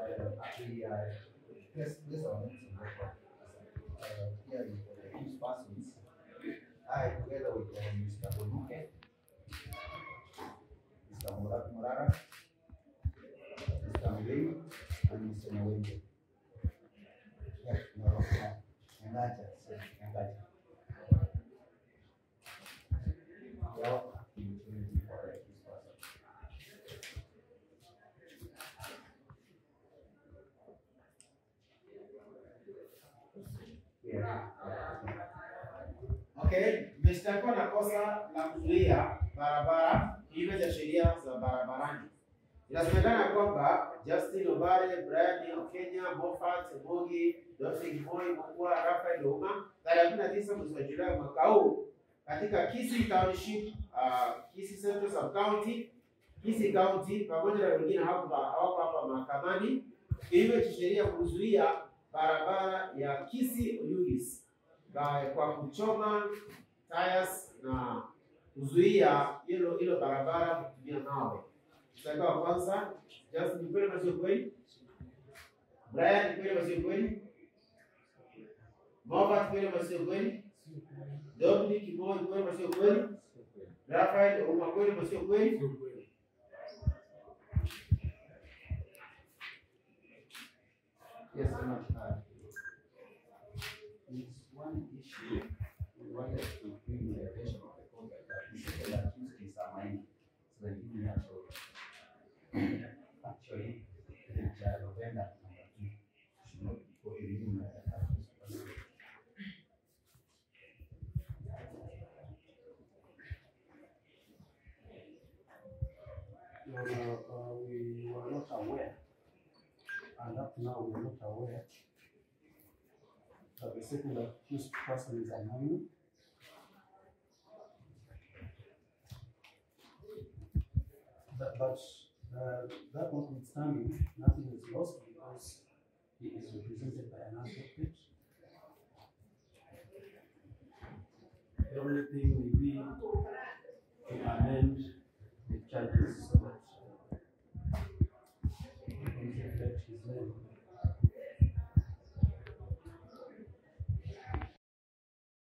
aquele restaurante, a mim se não Okay, mmeshtakiwa na kosa la kuzuia barabara kinyume cha sheria za barabarani. Inasemekana kwamba Justin Obare, Brian Okenya, Moffat, Mogi, Dominic Moi, Mokua, Rafael Ouma tarehe kumi na tisa mwezi wa Julai mwaka huu katika Kisii Township, uh, Kisii Central Sub County, Kisii County pamoja na wengine hapo hapa mahakamani kinyume cha sheria kuzuia barabara ya Kisii Oyugis kwa kuchoma tires na kuzuia hilo hilo barabara kutumia mawe. Mstari wa kwanza, Justin, ni kweli ama sio kweli? Brian, ni kweli ama sio kweli? ni kweli ama sio kweli? Dominic ni kweli ama sio kweli? Rafael, Ouma, kweli ama sio kweli? Yes, so much. Uh, it's one issue we wanted to bring the attention of the court that people that use this are mine. So that you have actually the child of number two should not be that responsibility. No, no, uh, we were not aware, and up now we are not aware that the second accused person is a minor. But, but uh, that notwithstanding, nothing is lost because he is represented by an advocate. The only thing may be to amend the charges Amen.